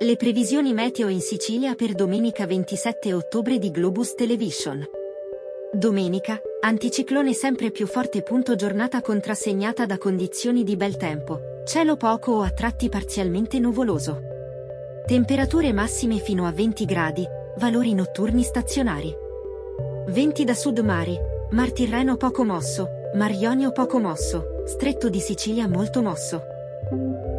Le previsioni meteo in Sicilia per domenica 27 ottobre di Globus Television. Domenica, anticiclone sempre più forte. Punto giornata contrassegnata da condizioni di bel tempo, cielo poco o a tratti parzialmente nuvoloso. Temperature massime fino a 20 gradi, valori notturni stazionari. Venti da sud mari, Mar Tirreno poco mosso, Mar Ionio poco mosso, Stretto di Sicilia molto mosso.